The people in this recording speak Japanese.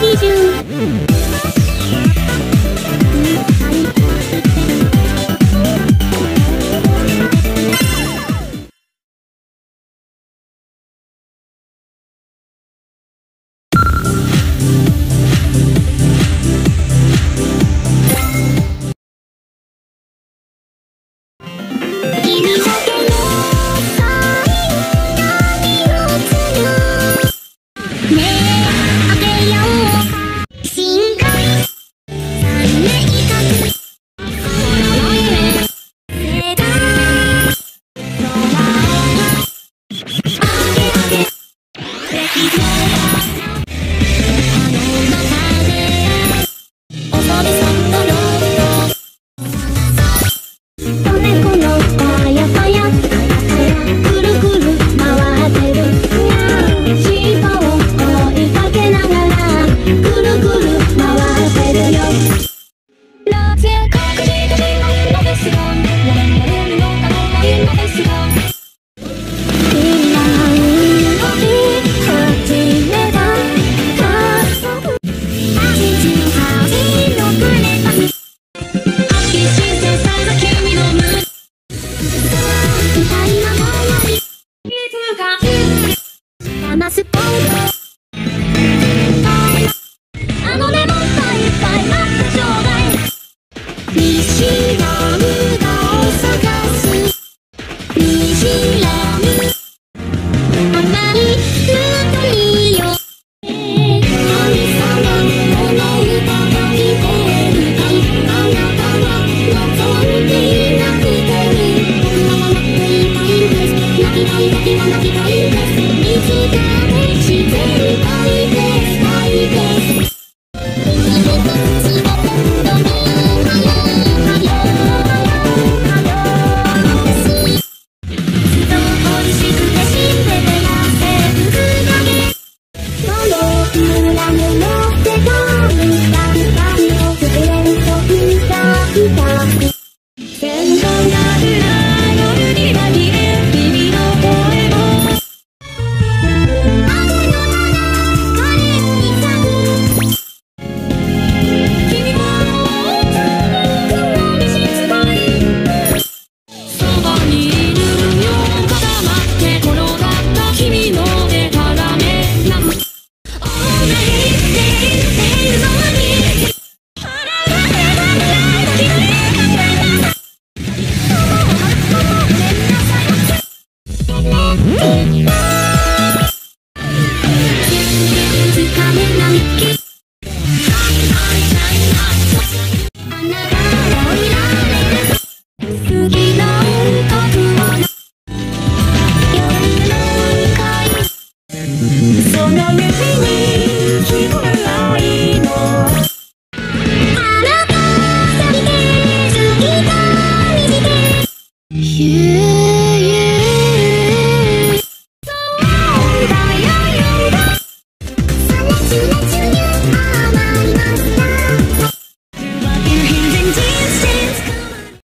ディジュ you